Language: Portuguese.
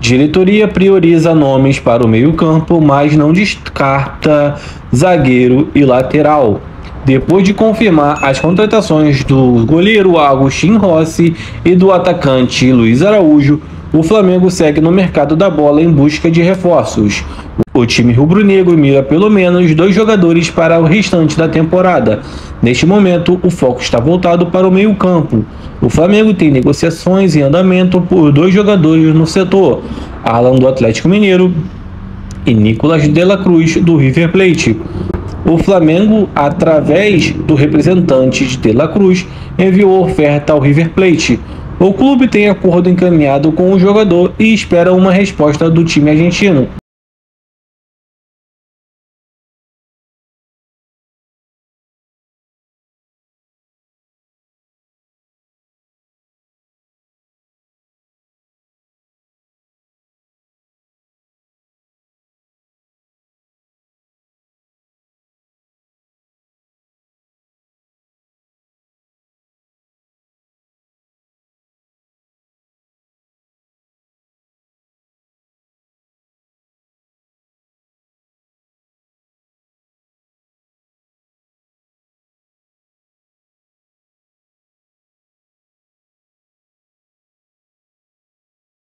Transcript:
Diretoria prioriza nomes para o meio-campo, mas não descarta zagueiro e lateral. Depois de confirmar as contratações do goleiro Agustin Rossi e do atacante Luiz Araújo, o Flamengo segue no mercado da bola em busca de reforços. O time rubro-negro mira pelo menos dois jogadores para o restante da temporada. Neste momento, o foco está voltado para o meio-campo. O Flamengo tem negociações em andamento por dois jogadores no setor: Alan do Atlético Mineiro e Nicolas de la Cruz do River Plate. O Flamengo, através do representante de De La Cruz, enviou oferta ao River Plate. O clube tem acordo encaminhado com o jogador e espera uma resposta do time argentino.